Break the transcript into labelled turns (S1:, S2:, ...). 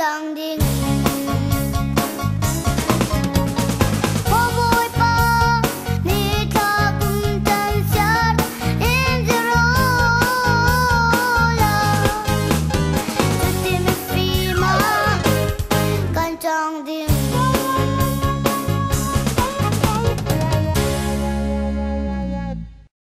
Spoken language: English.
S1: 长的。